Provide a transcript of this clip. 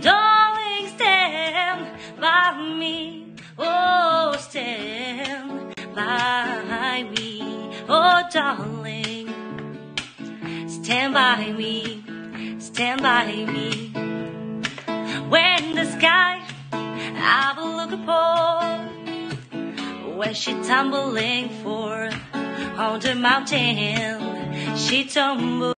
darling, stand by me. Oh, stand by me. Oh, darling, stand by me. Stand by me. When the sky have a look upon when she tumbling for on the mountain, she tumbled.